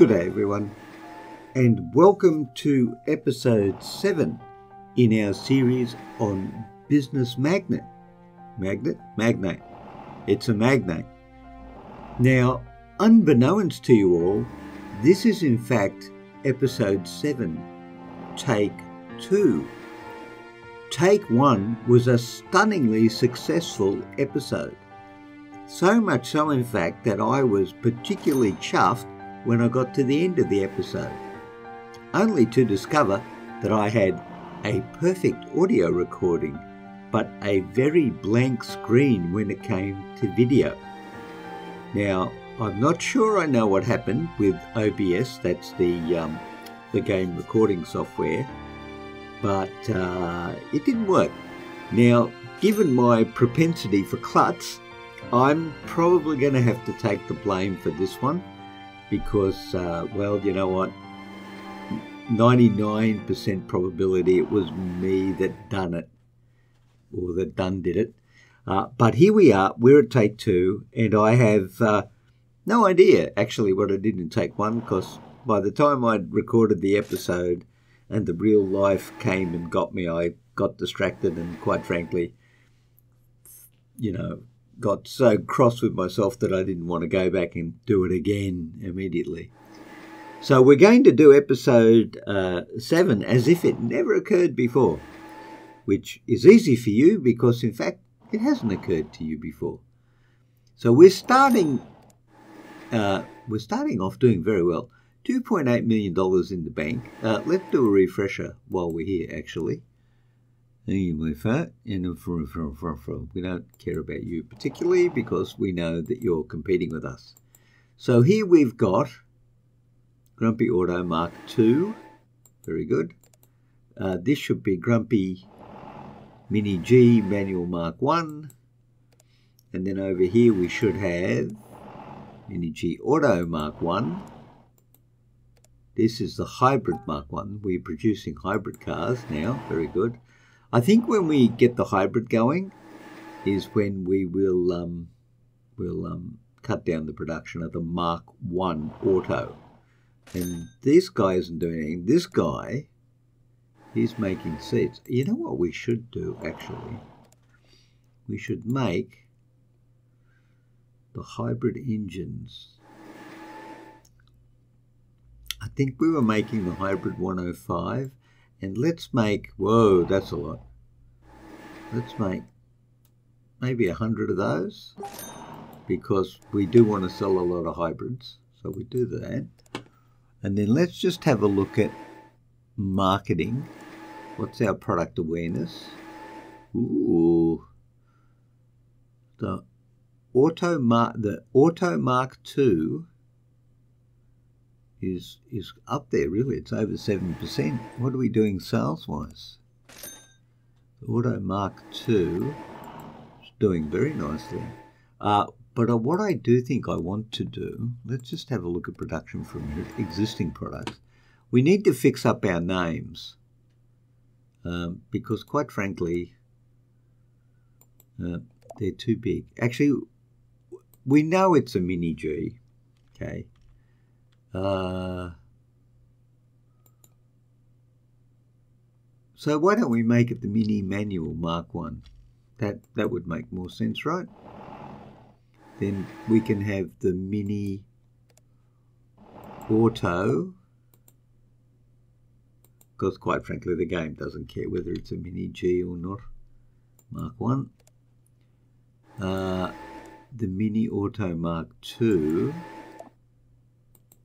Good day, everyone, and welcome to episode 7 in our series on Business Magnet. Magnet? Magnate. It's a magnate. Now, unbeknownst to you all, this is in fact episode 7, take 2. Take 1 was a stunningly successful episode. So much so, in fact, that I was particularly chuffed when I got to the end of the episode, only to discover that I had a perfect audio recording, but a very blank screen when it came to video. Now, I'm not sure I know what happened with OBS, that's the, um, the game recording software, but uh, it didn't work. Now, given my propensity for klutz, I'm probably going to have to take the blame for this one because, uh, well, you know what? 99% probability it was me that done it or that done did it. Uh, but here we are, we're at take two, and I have uh, no idea actually what I did in take one because by the time I'd recorded the episode and the real life came and got me, I got distracted and quite frankly, you know, got so cross with myself that I didn't want to go back and do it again immediately. So we're going to do episode uh, 7 as if it never occurred before, which is easy for you because, in fact, it hasn't occurred to you before. So we're starting, uh, we're starting off doing very well. $2.8 million in the bank. Uh, let's do a refresher while we're here, actually. Anyway, and we don't care about you particularly because we know that you're competing with us. So here we've got Grumpy Auto Mark II. Very good. Uh, this should be Grumpy Mini G Manual Mark 1. And then over here we should have Mini G Auto Mark 1. This is the Hybrid Mark 1. We're producing hybrid cars now. Very good. I think when we get the hybrid going is when we will um, will um, cut down the production of the Mark One Auto. And this guy isn't doing anything. This guy, he's making seats. You know what we should do actually? We should make the hybrid engines. I think we were making the hybrid 105 and let's make, whoa, that's a lot. Let's make maybe a hundred of those because we do want to sell a lot of hybrids. So we do that. And then let's just have a look at marketing. What's our product awareness? Ooh. The Auto Mark the Auto Mark II is is up there really. It's over seven percent. What are we doing sales wise? The Auto Mark II is doing very nicely. Uh, but uh, what I do think I want to do, let's just have a look at production from existing products. We need to fix up our names um, because, quite frankly, uh, they're too big. Actually, we know it's a Mini G, okay? Uh, so why don't we make it the Mini Manual Mark 1? That, that would make more sense, right? Then we can have the Mini Auto, because quite frankly the game doesn't care whether it's a Mini G or not. Mark 1. Uh, the Mini Auto Mark 2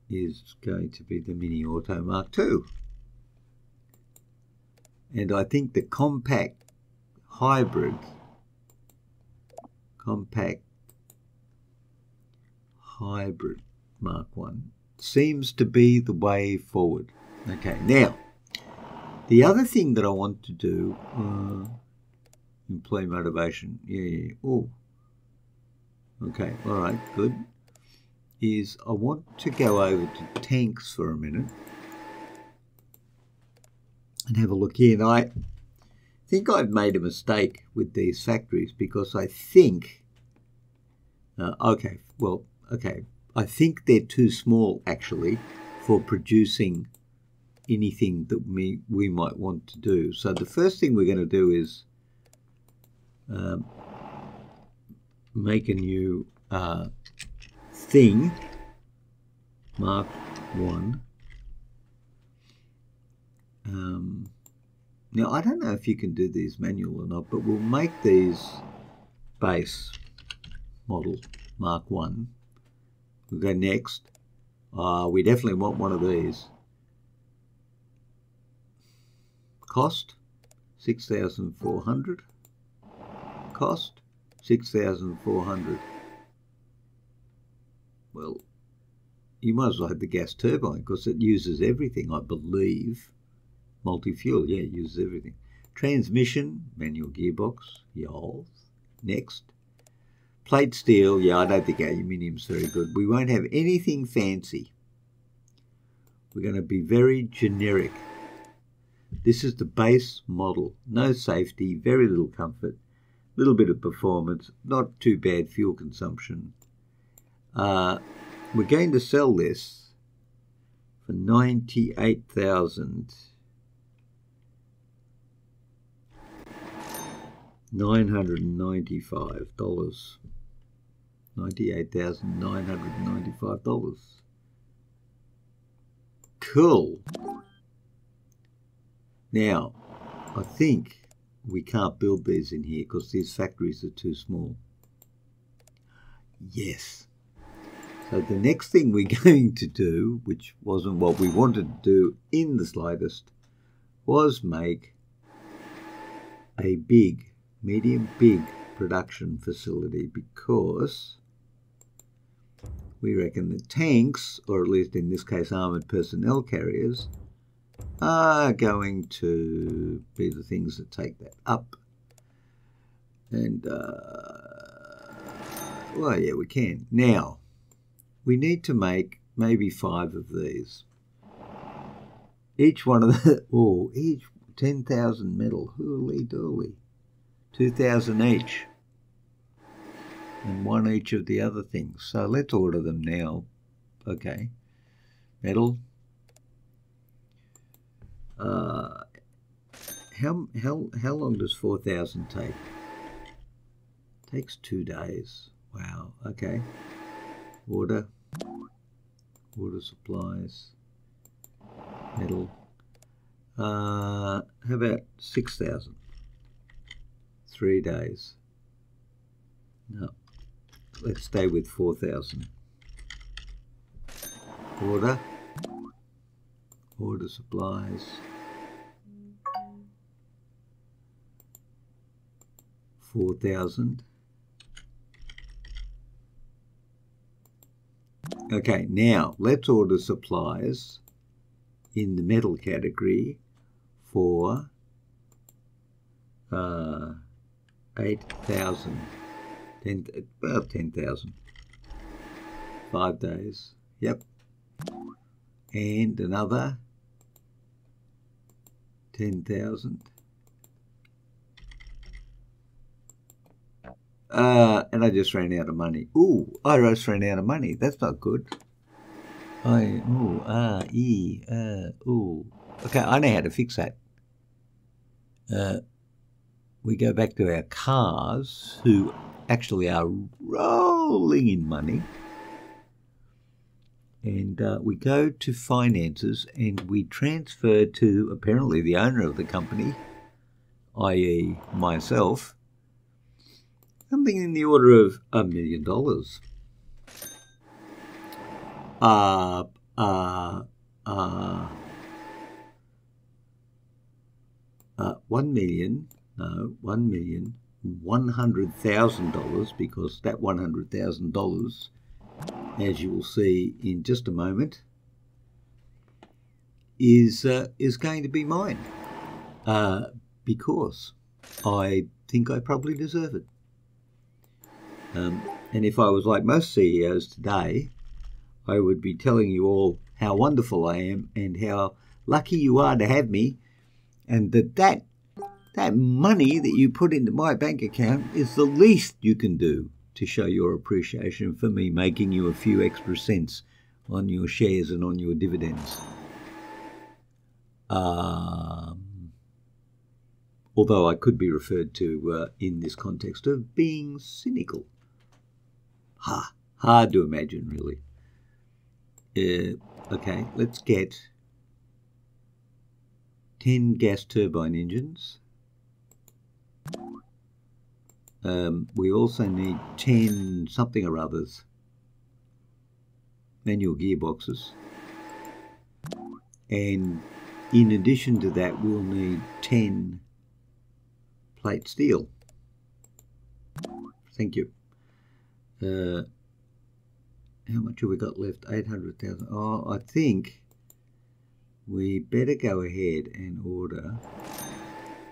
is going to be the Mini Auto Mark II. And I think the compact hybrid, compact hybrid Mark 1 seems to be the way forward. Okay, now, the other thing that I want to do, uh, employee motivation, yeah, yeah, oh, okay, all right, good is I want to go over to tanks for a minute and have a look here. And I think I've made a mistake with these factories because I think, uh, okay, well, okay, I think they're too small actually. for producing anything that we, we might want to do. So the first thing we're going to do is um, make a new uh, thing, Mark 1. Um, now, I don't know if you can do these manual or not, but we'll make these base model Mark 1. We'll go next. Uh, we definitely want one of these. Cost 6,400. Cost 6,400. Well, you might as well have the gas turbine because it uses everything, I believe. Multi-fuel, yeah, it uses everything. Transmission, manual gearbox, y'all. Next. Plate steel, yeah, I don't think aluminium's very good. We won't have anything fancy. We're going to be very generic. This is the base model. No safety, very little comfort, little bit of performance, not too bad fuel consumption. Uh, we're going to sell this for 98,000 $995. $98,995. Cool. Now, I think we can't build these in here because these factories are too small. Yes. So the next thing we're going to do, which wasn't what we wanted to do in the slightest, was make a big medium big production facility because we reckon the tanks, or at least in this case armoured personnel carriers, are going to be the things that take that up. And, uh, well, yeah, we can. Now, we need to make maybe five of these. Each one of the, oh, each 10,000 metal, hooly dooly. 2,000 each. And one each of the other things. So let's order them now. Okay. Metal. Uh, how, how, how long does 4,000 take? Takes two days. Wow. Okay. Order. Water supplies. Metal. Uh, how about 6,000? three days. No, let's stay with 4,000. Order, order supplies. Four thousand. Okay, now let's order supplies in the metal category for uh, 8,000. Ten, about 10,000. Five days. Yep. And another 10,000. Uh, and I just ran out of money. Ooh, I just ran out of money. That's not good. I, ooh, ah, e, uh, ooh. Okay, I know how to fix that. Uh, we go back to our cars, who actually are rolling in money. And uh, we go to finances and we transfer to apparently the owner of the company, i.e., myself, something in the order of a million dollars. Uh, uh, uh, uh, one million no, one million one hundred thousand dollars because that one hundred thousand dollars, as you will see in just a moment, is uh, is going to be mine uh, because I think I probably deserve it. Um, and if I was like most CEOs today, I would be telling you all how wonderful I am and how lucky you are to have me, and that that that money that you put into my bank account is the least you can do to show your appreciation for me making you a few extra cents on your shares and on your dividends. Um, although I could be referred to uh, in this context of being cynical. Ha, hard to imagine, really. Uh, okay, let's get 10 gas turbine engines. Um, we also need 10 something or others manual gearboxes. And in addition to that, we'll need 10 plate steel. Thank you. Uh, how much have we got left? 800,000. Oh, I think we better go ahead and order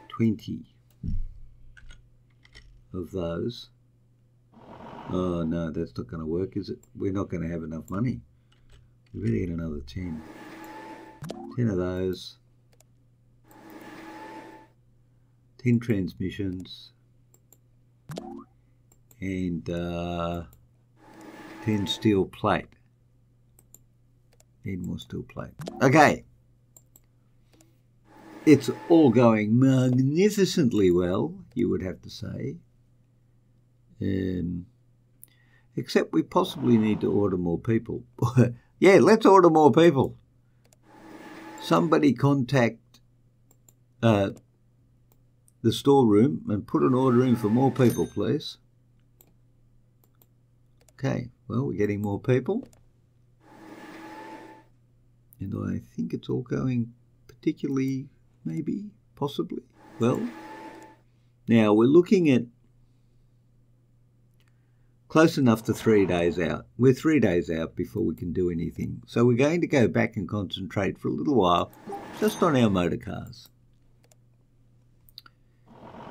20 of those. Oh no, that's not going to work, is it? We're not going to have enough money. We better get another 10. 10 of those. 10 transmissions. And uh, 10 steel plate. Need more steel plate. Okay. It's all going magnificently well, you would have to say. Um, except we possibly need to order more people. yeah, let's order more people. Somebody contact uh, the storeroom and put an order in for more people, please. Okay, well, we're getting more people. And I think it's all going particularly, maybe, possibly, well. Now, we're looking at close enough to three days out. We're three days out before we can do anything. So we're going to go back and concentrate for a little while just on our motor cars.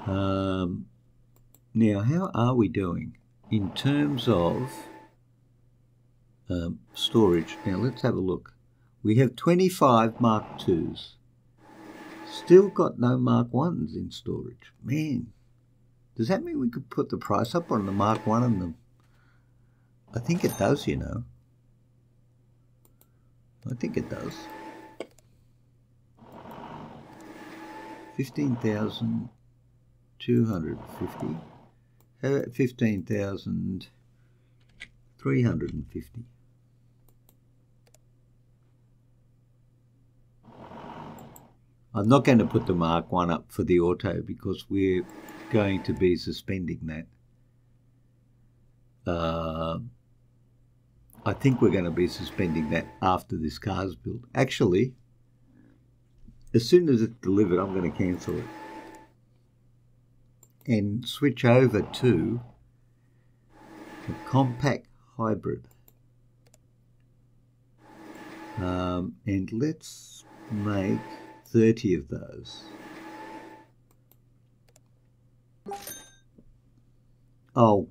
Um, now, how are we doing in terms of um, storage? Now, let's have a look. We have 25 Mark IIs. Still got no Mark 1s in storage. Man, does that mean we could put the price up on the Mark 1 and the... I think it does, you know. I think it does. 15,000 250. 15,350? I'm not going to put the Mark 1 up for the auto because we're going to be suspending that. Uh, I think we're going to be suspending that after this car's built. Actually, as soon as it's delivered, I'm going to cancel it and switch over to the compact hybrid. Um, and let's make 30 of those. Oh,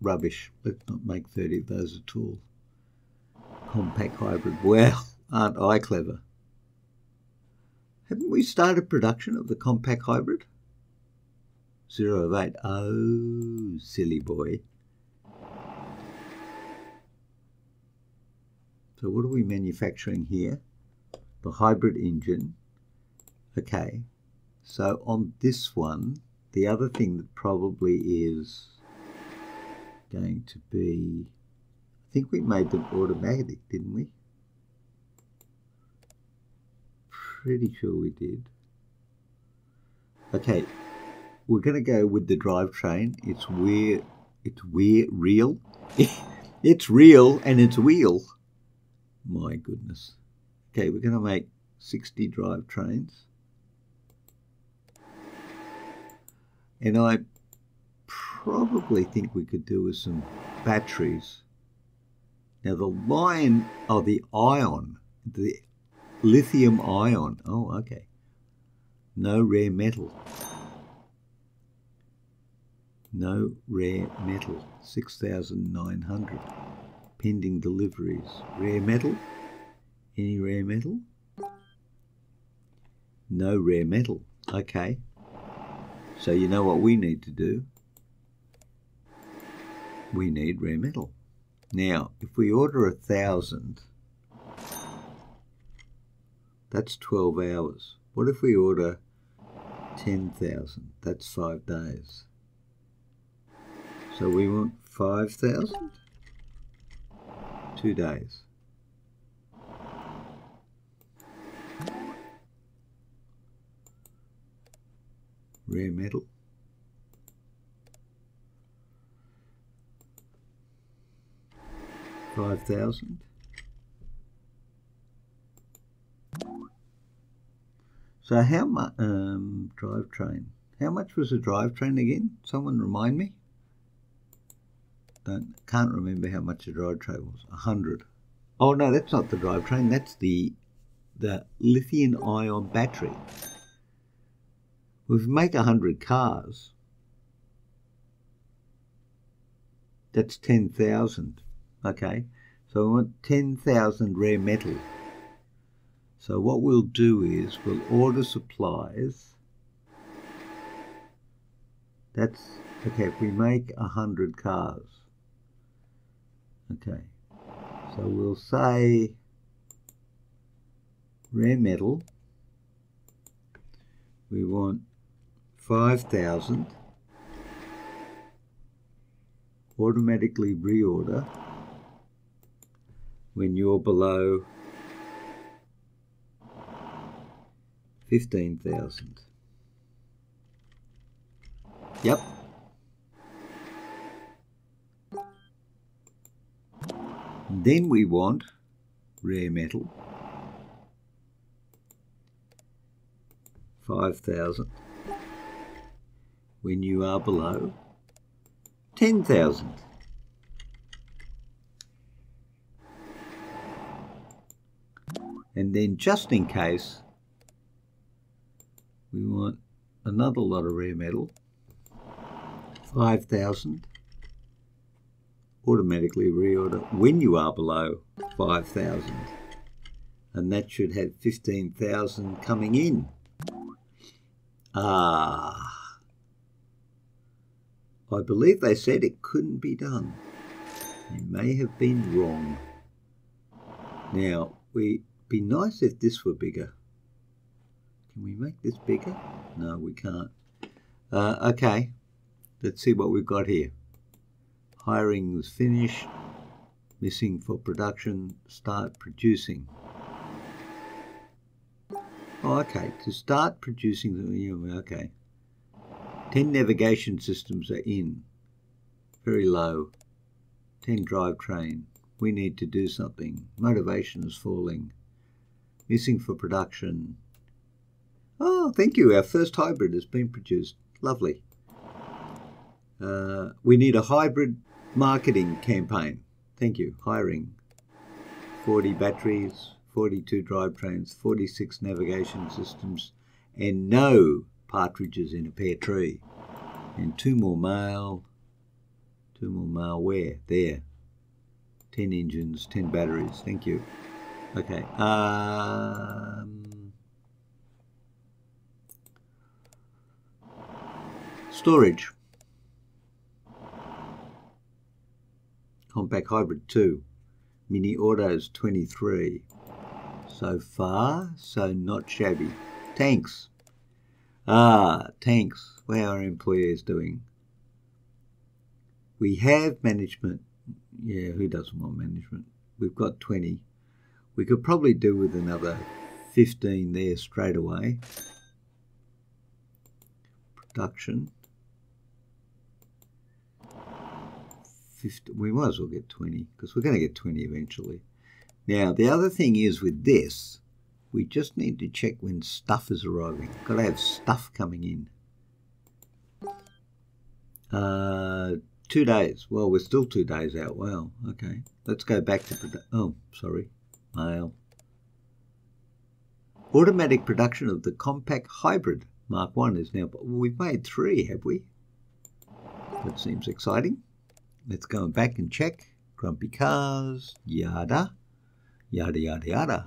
rubbish. Let's not make 30 of those at all. Compact hybrid. Well, aren't I clever? Haven't we started production of the compact hybrid? Zero of eight. Oh, silly boy. So what are we manufacturing here? The hybrid engine. Okay. So on this one, the other thing that probably is going to be, I think we made them automatic, didn't we? Pretty sure we did. Okay, we're going to go with the drivetrain. It's where it's where real. it's real and it's wheel. My goodness. Okay, we're going to make 60 drivetrains. And I probably think we could do with some batteries. Now the line, oh, the ion, the lithium ion. Oh, okay. No rare metal. No rare metal, 6,900. Pending deliveries. Rare metal? Any rare metal? No rare metal. Okay. So you know what we need to do? We need rare metal. Now, if we order a thousand, That's 12 hours. What if we order 10,000? That's five days. So we want 5,000? Two days. Rare metal. Five thousand. So how much um, drivetrain? How much was the drivetrain again? Someone remind me. Don't can't remember how much the drivetrain was. A hundred. Oh no, that's not the drivetrain. That's the the lithium ion battery. If we make a hundred cars, that's ten thousand. Okay, so we want ten thousand rare metal. So what we'll do is we'll order supplies. That's okay, if we make a hundred cars. Okay. So we'll say rare metal. We want 5,000. Automatically reorder when you're below 15,000. Yep. Then we want rare metal. 5,000 when you are below 10,000. And then just in case, we want another lot of rare metal, 5,000, automatically reorder when you are below 5,000. And that should have 15,000 coming in. Ah. I believe they said it couldn't be done. They may have been wrong. Now, we'd be nice if this were bigger. Can we make this bigger? No, we can't. Uh, okay, let's see what we've got here. Hiring was finished. Missing for production. Start producing. Oh, okay. To start producing, okay. 10 navigation systems are in. Very low. 10 drivetrain. We need to do something. Motivation is falling. Missing for production. Oh, thank you. Our first hybrid has been produced. Lovely. Uh, we need a hybrid marketing campaign. Thank you. Hiring. 40 batteries, 42 drivetrains, 46 navigation systems, and no partridges in a pear tree. And two more mail. Two more mail where? There. 10 engines, 10 batteries. Thank you. Okay. Um, storage. Compact Hybrid 2. Mini Autos 23. So far, so not shabby. Tanks. Ah, tanks. How are our employees doing? We have management. Yeah, who doesn't want management? We've got 20. We could probably do with another 15 there straight away. Production. 50, we might as well get 20 because we're going to get 20 eventually. Now, the other thing is with this, we just need to check when stuff is arriving. Got to have stuff coming in. Uh, two days. Well, we're still two days out. Well, okay. Let's go back to... The oh, sorry mail. Automatic production of the compact hybrid Mark 1 is now, we've made three, have we? That seems exciting. Let's go back and check. Grumpy cars, yada, yada, yada, yada.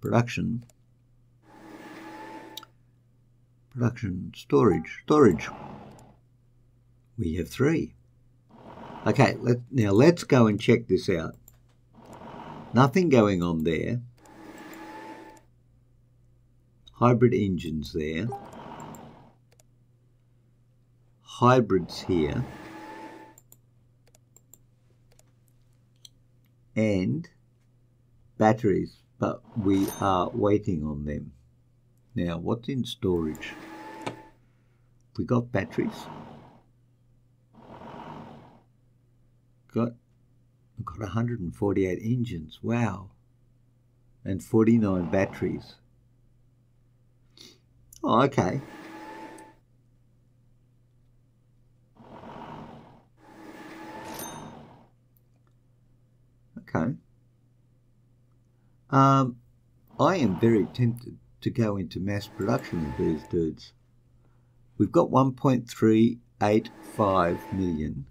Production. Production, storage, storage. We have three. Okay, let, now let's go and check this out. Nothing going on there. hybrid engines there, hybrids here, and batteries, but we are waiting on them. Now, what's in storage? We got batteries. Got got 148 engines. Wow. And 49 batteries. Oh, okay. Um, I am very tempted to go into mass production of these dudes. We've got 1.385 million.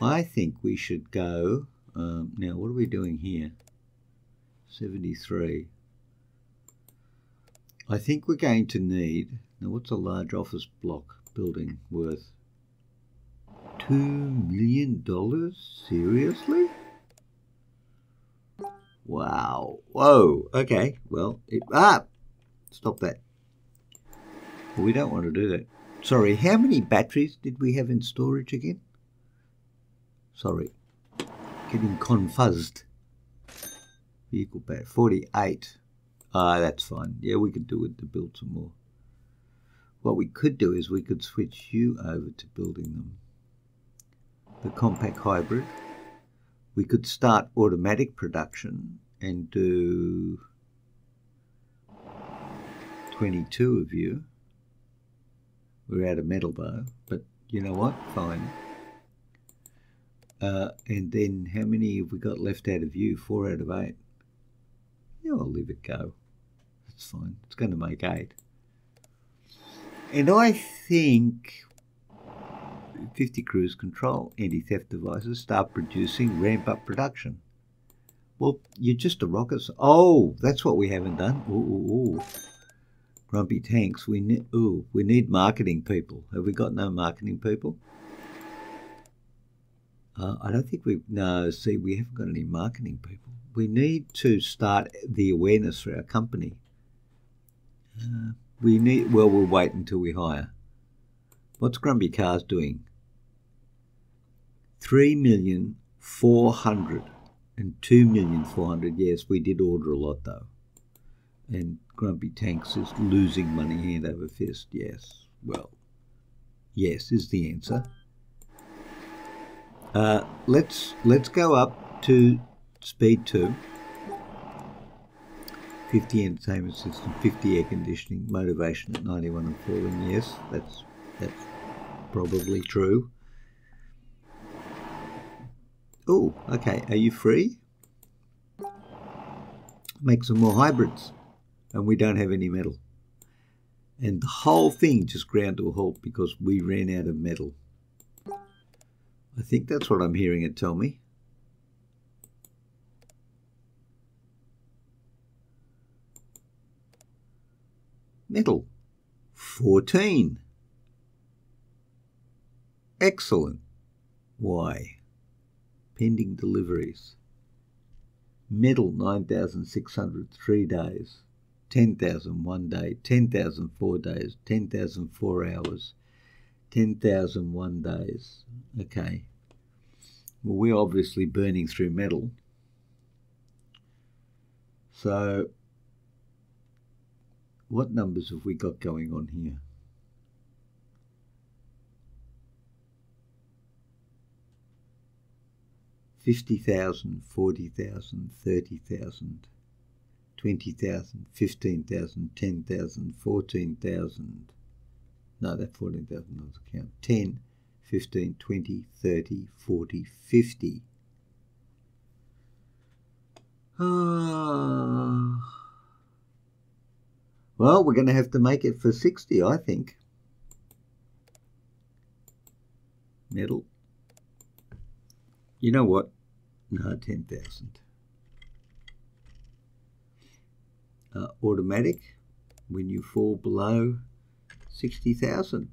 I think we should go. Um, now, what are we doing here? 73. I think we're going to need. Now, what's a large office block building worth? $2 million? Seriously? Wow. Whoa. Okay. Well, it, ah, stop that. Well, we don't want to do that. Sorry, how many batteries did we have in storage again? Sorry, getting confused. Vehicle battery, 48. Ah, that's fine. Yeah, we could do it to build some more. What we could do is we could switch you over to building them. The compact hybrid we could start automatic production and do 22 of you. We're out of metal though, but you know what? Fine. Uh, and then how many have we got left out of you? Four out of eight. Yeah, I'll leave it go. That's fine. It's going to make eight. And I think 50 cruise control, anti-theft devices, start producing, ramp up production. Well, you're just a rocket. Oh, that's what we haven't done. Ooh, ooh, ooh. Grumpy tanks. We need. Ooh, we need marketing people. Have we got no marketing people? Uh, I don't think we. No, see, we haven't got any marketing people. We need to start the awareness for our company. Uh, we need. Well, we'll wait until we hire. What's Grumpy Cars doing? Three million four hundred and two million four hundred. Yes, we did order a lot though. And Grumpy Tanks is losing money hand over fist. Yes. Well, yes is the answer. Uh, let's let's go up to speed two. 50 entertainment system, 50 air conditioning, motivation at 91 and falling. Yes, that's that's probably true. Oh, okay. Are you free? Make some more hybrids. And we don't have any metal. And the whole thing just ground to a halt because we ran out of metal. I think that's what I'm hearing it tell me. Metal. 14. Excellent. Why? Pending deliveries. Metal 9,600 three days, 10,000 one day, 10,000 four days, 10,000 four hours, 10,000 one days. Okay. Well, we're obviously burning through metal. So, what numbers have we got going on here? 50,000, 40,000, 30,000, 20,000, 15,000, 10,000, 14,000. No, that 14,000 doesn't count. 10, 15, 20, 30, 40, 50. Ah. Well, we're going to have to make it for 60, I think. Metal. You know what? No, 10,000. Uh, automatic, when you fall below 60,000.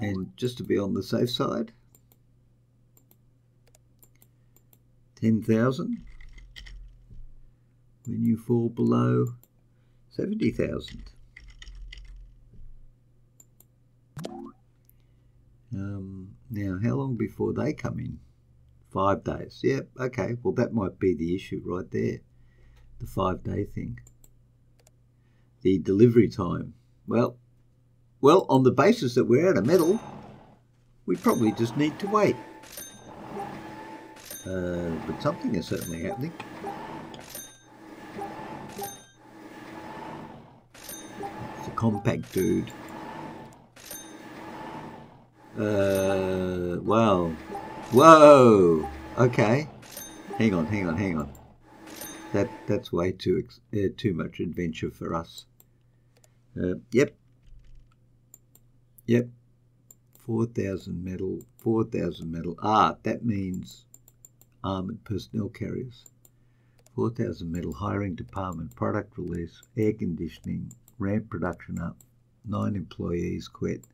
And just to be on the safe side, 10,000. when you fall below 70,000. Um, now, how long before they come in? Five days. Yep, okay. Well, that might be the issue right there. The five day thing. The delivery time. Well, well, on the basis that we're out of metal, we probably just need to wait. Uh, but something is certainly happening. It's a compact dude. Uh, well. Whoa! Okay. Hang on, hang on, hang on. That That's way too, uh, too much adventure for us. Uh, yep. Yep. 4,000 metal, 4,000 metal. Ah, that means armoured personnel carriers. 4,000 metal hiring department, product release, air conditioning, ramp production up, nine employees quit.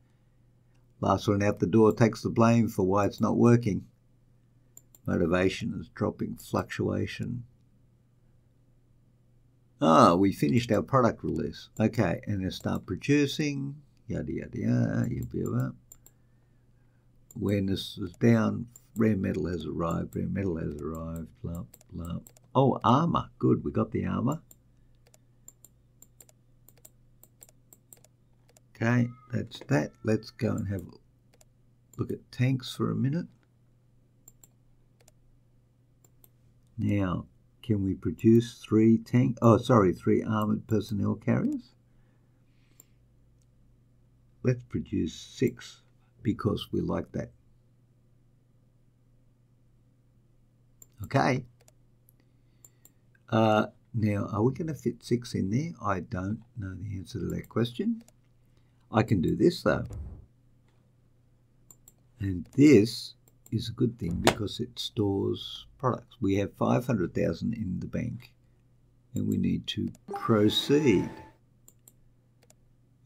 Last one out the door takes the blame for why it's not working. Motivation is dropping, fluctuation. Ah, we finished our product release. Okay, and they start producing, yada yada, yada yada. Awareness is down, rare metal has arrived, rare metal has arrived, blah, blah. Oh, armor, good, we got the armor. Okay, that's that. Let's go and have a look at tanks for a minute. Now, can we produce three tank? Oh, sorry, three armored personnel carriers. Let's produce six because we like that. Okay. Uh, now, are we going to fit six in there? I don't know the answer to that question. I can do this though. And this is a good thing because it stores products. We have 500,000 in the bank and we need to proceed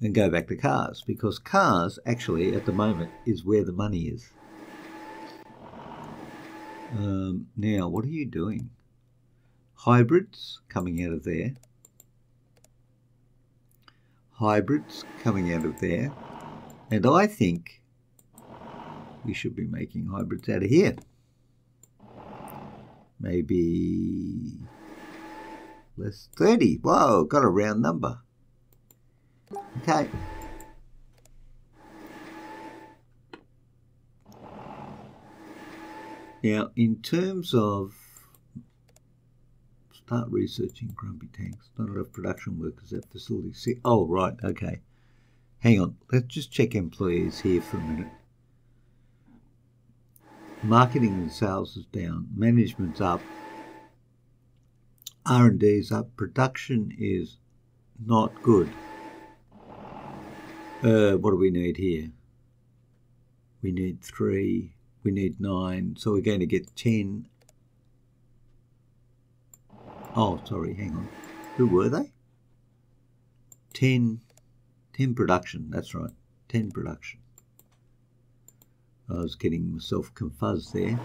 and go back to cars because cars actually at the moment is where the money is. Um, now, what are you doing? Hybrids coming out of there hybrids coming out of there. And I think we should be making hybrids out of here. Maybe less 30. Whoa, got a round number. Okay. Now, in terms of Start researching grumpy tanks. Not enough production workers at facility. See, oh, right, okay. Hang on. Let's just check employees here for a minute. Marketing and sales is down. Management's up. R&D is up. Production is not good. Uh, what do we need here? We need three. We need nine. So we're going to get 10 Oh, sorry, hang on. Who were they? 10, 10 production, that's right. 10 production. I was getting myself confused there.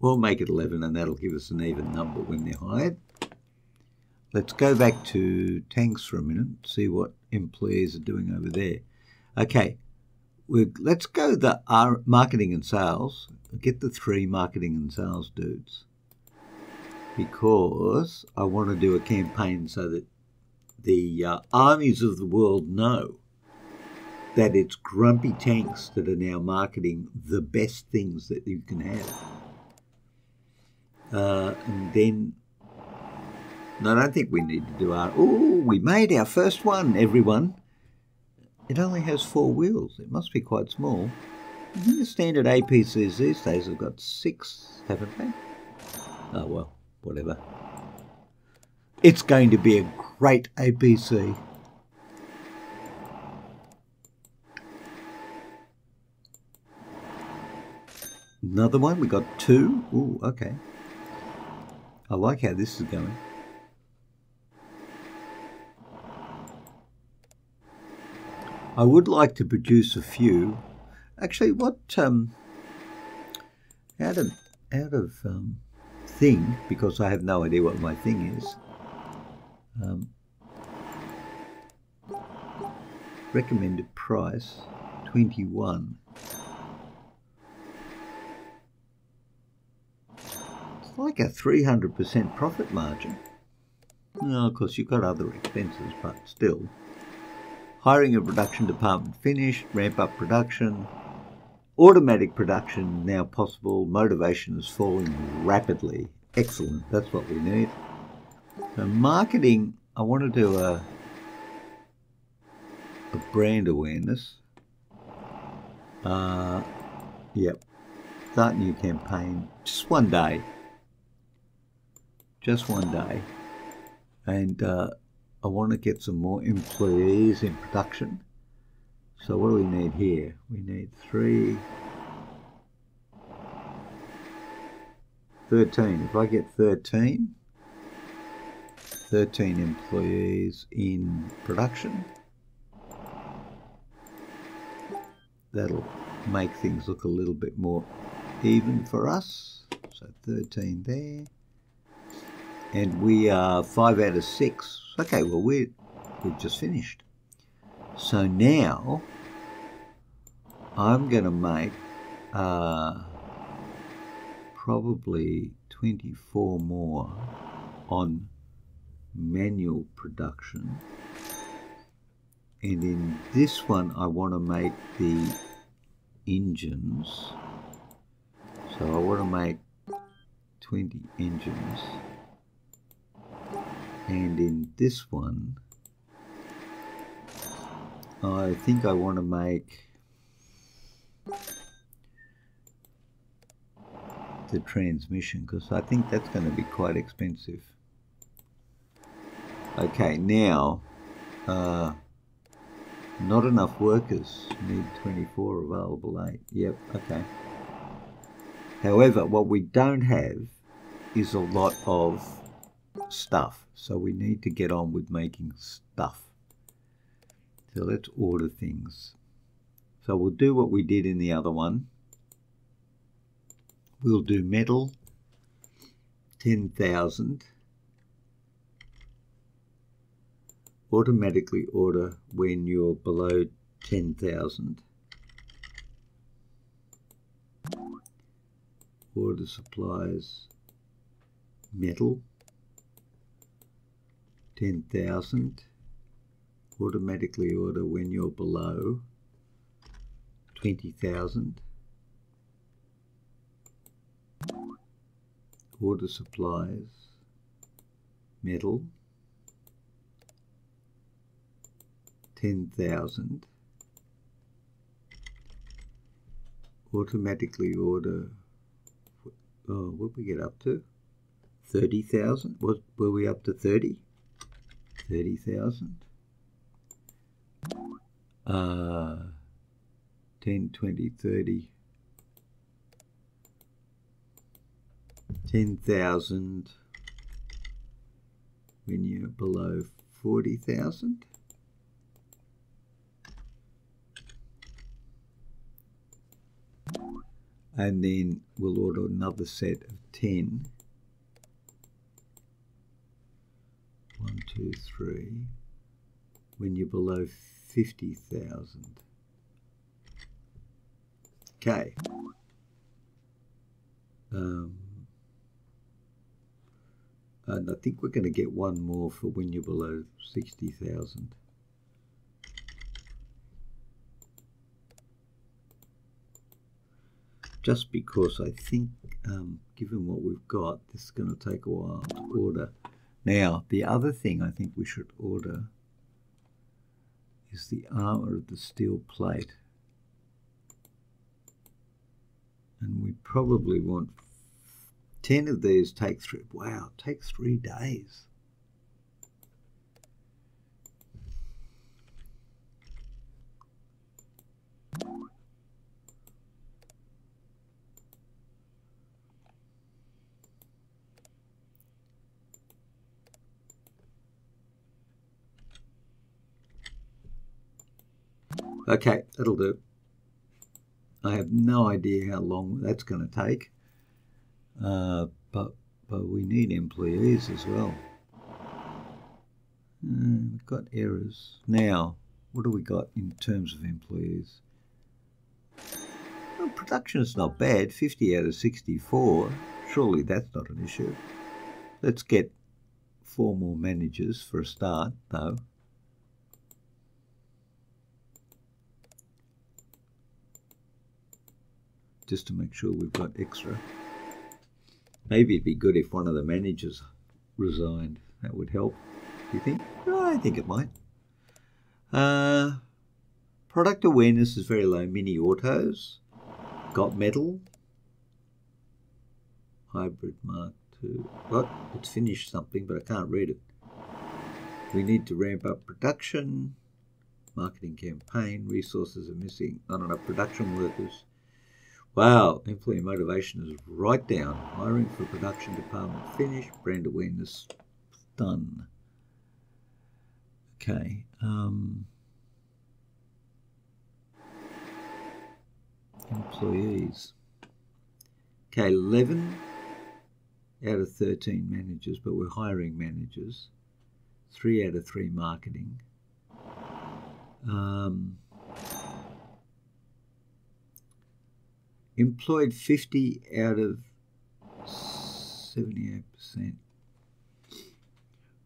We'll make it 11 and that'll give us an even number when they're hired. Let's go back to tanks for a minute, see what employees are doing over there. Okay, we let's go the R, marketing and sales. Get the three marketing and sales dudes because I want to do a campaign so that the uh, armies of the world know that it's grumpy tanks that are now marketing the best things that you can have. Uh, and then, no, I don't think we need to do our. Oh, we made our first one, everyone. It only has four wheels. It must be quite small. The standard APCs these days have got six, haven't they? Oh well, whatever. It's going to be a great APC. Another one, we got two. Ooh, okay. I like how this is going. I would like to produce a few. Actually, what um, out of out of um, thing because I have no idea what my thing is. Um, recommended price 21. It's like a 300% profit margin. No, of course, you've got other expenses, but still. Hiring a production department finished, ramp up production. Automatic production now possible. Motivation is falling rapidly. Excellent, that's what we need. So, marketing, I want to do a, a brand awareness. Uh, yep, start new campaign. Just one day. Just one day and uh, I want to get some more employees in production. So what do we need here? We need three, 13. If I get 13, 13 employees in production, that'll make things look a little bit more even for us. So 13 there and we are five out of six. Okay, well we we've just finished. So now I'm going to make uh, probably 24 more on manual production. And in this one, I want to make the engines. So I want to make 20 engines and in this one. I think I want to make the transmission because I think that's going to be quite expensive. Okay now uh, not enough workers need 24 available 8 yep okay. However what we don't have is a lot of stuff. So we need to get on with making stuff. So let's order things. So we'll do what we did in the other one. We'll do metal, 10,000. Automatically order when you're below 10,000. Order supplies, metal, 10,000 automatically order when you're below 20,000 order supplies metal 10,000 automatically order oh what we get up to? 30,000 what were we up to 30 30,000. Uh, 10, 20, 30. 10,000 when you're below 40,000. And then we'll order another set of 10 one, two, three, when you're below 50,000. Okay. Um, and I think we're going to get one more for when you're below 60,000. Just because I think, um, given what we've got, this is going to take a while to order. Now, the other thing I think we should order is the armor of the steel plate. And we probably want 10 of these take three. Wow, take three days. Okay, that'll do. I have no idea how long that's going to take, uh, but but we need employees as well. Uh, we've got errors. Now, what do we got in terms of employees? Well, production is not bad, 50 out of 64. Surely that's not an issue. Let's get four more managers for a start, though. Just to make sure we've got extra. Maybe it'd be good if one of the managers resigned. That would help. Do you think? Oh, I think it might. Uh, product awareness is very low. Mini autos. Got metal. Hybrid Mark II. What? It's finished something, but I can't read it. We need to ramp up production. Marketing campaign. Resources are missing. Not enough production workers. Wow, employee motivation is right down. Hiring for production department finished. Brand awareness done. Okay. Um, employees. Okay, 11 out of 13 managers, but we're hiring managers. Three out of three marketing. Um, employed 50 out of 78%.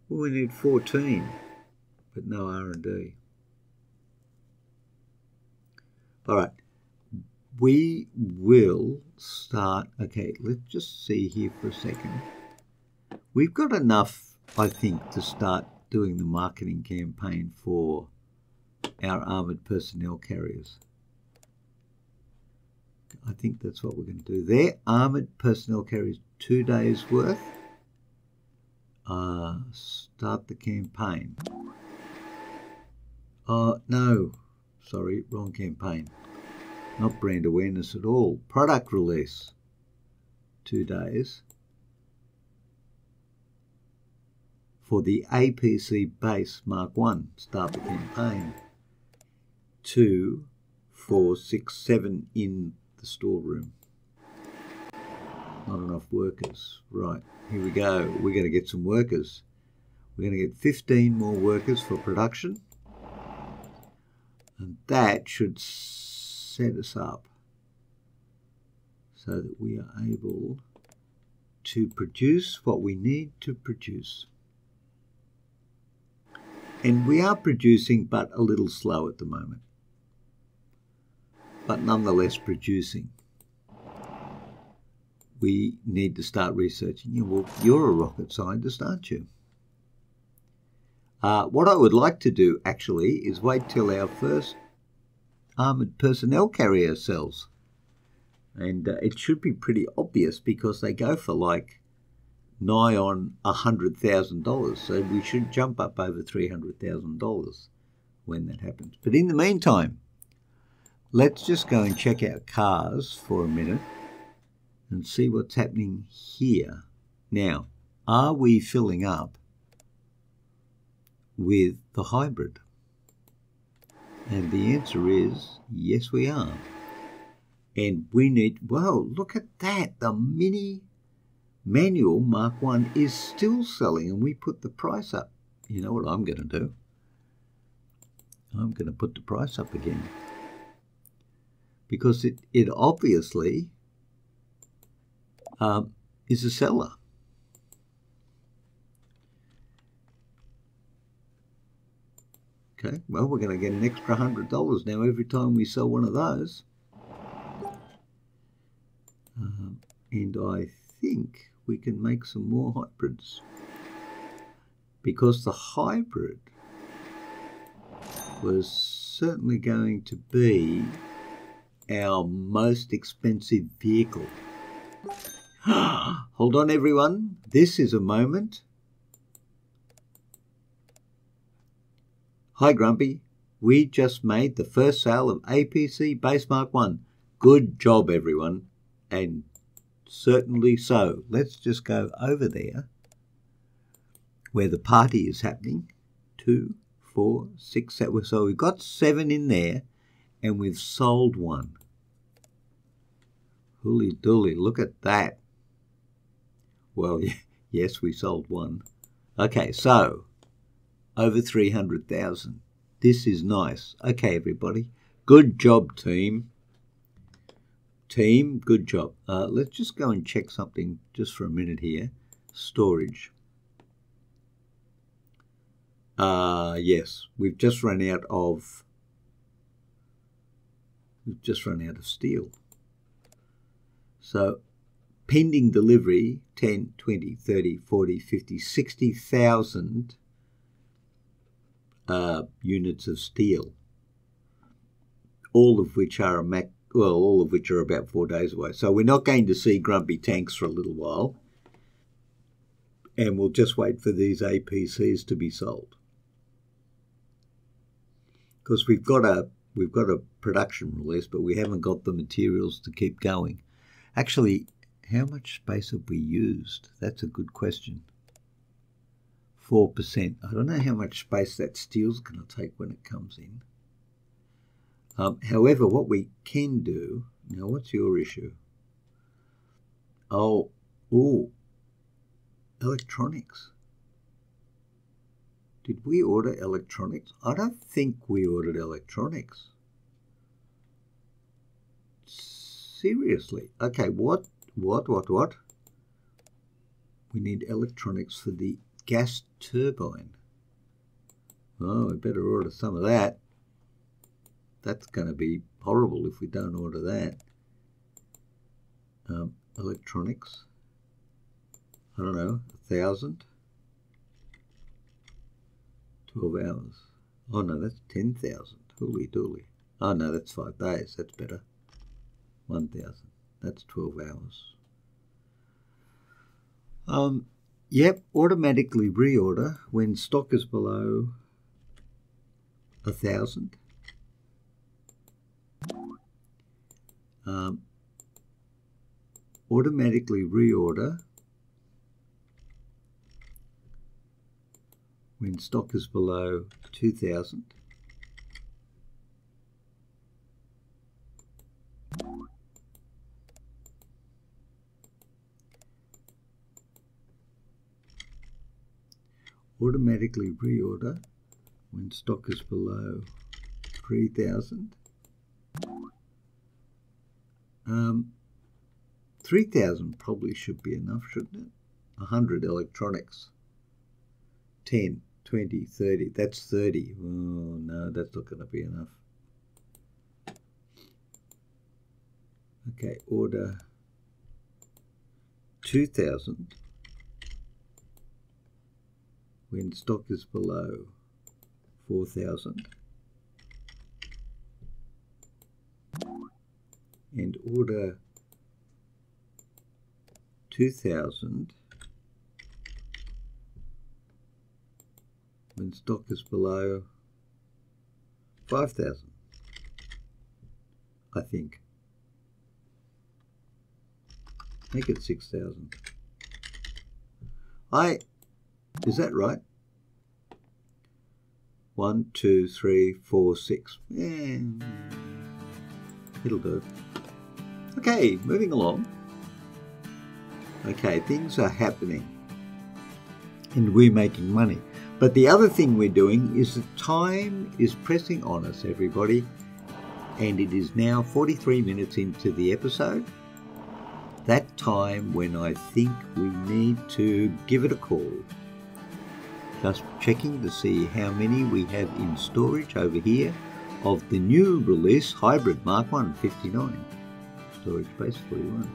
Well, we need 14 but no R&D. All right, we will start, okay, let's just see here for a second. We've got enough, I think, to start doing the marketing campaign for our armoured personnel carriers. I think that's what we're going to do. Their armoured personnel carries two days worth. Uh, start the campaign. Uh, no, sorry, wrong campaign. Not brand awareness at all. Product release. Two days. For the APC base Mark 1, start the campaign. Two, four, six, seven in the storeroom. Not enough workers. Right, here we go. We're going to get some workers. We're going to get 15 more workers for production. And that should set us up so that we are able to produce what we need to produce. And we are producing, but a little slow at the moment. But nonetheless producing. We need to start researching. you. Well, you're a rocket scientist, aren't you? Uh, what I would like to do actually is wait till our first armoured personnel carrier sells. And uh, it should be pretty obvious because they go for like nigh on $100,000. So we should jump up over $300,000 when that happens. But in the meantime, let's just go and check out cars for a minute and see what's happening here. Now, are we filling up with the hybrid? And the answer is yes, we are. And we need, well, look at that. The Mini manual Mark 1 is still selling, and we put the price up. You know what I'm going to do? I'm going to put the price up again. Because it, it obviously um, is a seller. Okay, well, we're going to get an extra $100 now every time we sell one of those. Um, and I think we can make some more hybrids. Because the hybrid was certainly going to be our most expensive vehicle. Hold on, everyone. This is a moment Hi Grumpy, we just made the first sale of APC Base Mark 1. Good job everyone, and certainly so. Let's just go over there where the party is happening. Two, four, six, seven. So we've got seven in there and we've sold one. Holy dooly, look at that. Well, yes, we sold one. Okay, so over 300,000. This is nice. Okay, everybody. Good job, team. Team, good job. Uh, let's just go and check something just for a minute here. Storage. Uh, yes, we've just run out of we've just run out of steel. So pending delivery 10, 20, 30, 40, 50, 60,000 uh, units of steel, all of which are a Mac, well, all of which are about four days away. So we're not going to see grumpy tanks for a little while, and we'll just wait for these APCs to be sold because we've got a we've got a production release, but we haven't got the materials to keep going. Actually, how much space have we used? That's a good question. 4%. I don't know how much space that steel's going to take when it comes in. Um, however, what we can do, now what's your issue? Oh, oh, electronics. Did we order electronics? I don't think we ordered electronics. Seriously. Okay, what, what, what, what? We need electronics for the gas turbine. Oh, we better order some of that. That's going to be horrible if we don't order that. Um, electronics. I don't know, a thousand? 12 hours. Oh no, that's 10,000. Holy dooly. Oh no, that's five days. That's better. 1,000. That's 12 hours. Um, yep, automatically reorder when stock is below a thousand. Um, automatically reorder when stock is below 2000. Automatically reorder when stock is below 3000. Um, 3000 probably should be enough, shouldn't it? 100 electronics. 10. 20, 30. That's 30. Oh, no, that's not going to be enough. Okay, order 2000 when stock is below 4000 and order 2000 when stock is below 5,000, I think. Make it 6,000. I, is that right? One, two, three, four, six. Yeah, it'll do. Okay, moving along. Okay, things are happening and we're making money. But the other thing we're doing is that time is pressing on us, everybody. And it is now 43 minutes into the episode. That time when I think we need to give it a call. Just checking to see how many we have in storage over here of the new release Hybrid Mark 159. Storage space 41.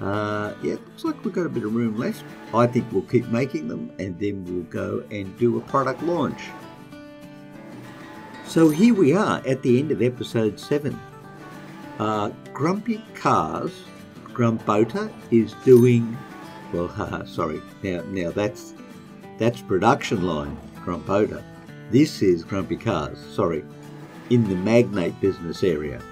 Uh, yeah, looks like we've got a bit of room left. I think we'll keep making them and then we'll go and do a product launch. So here we are at the end of episode 7. Uh, Grumpy Cars, Grumpota, is doing, well, sorry, now, now that's, that's production line, Grumpota. This is Grumpy Cars, sorry, in the magnate business area.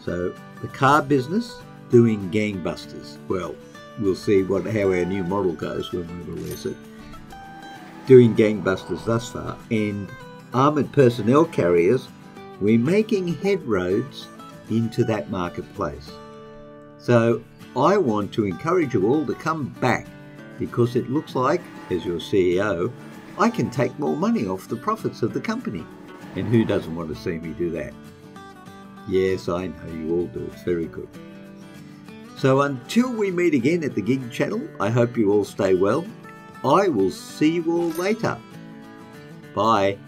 So the car business doing gangbusters. Well, we'll see what how our new model goes when we release it. Doing gangbusters thus far, and armoured personnel carriers, we're making headroads into that marketplace. So I want to encourage you all to come back because it looks like, as your CEO, I can take more money off the profits of the company. And who doesn't want to see me do that? Yes, I know you all do. It's very good. So until we meet again at the Gig Channel, I hope you all stay well. I will see you all later. Bye.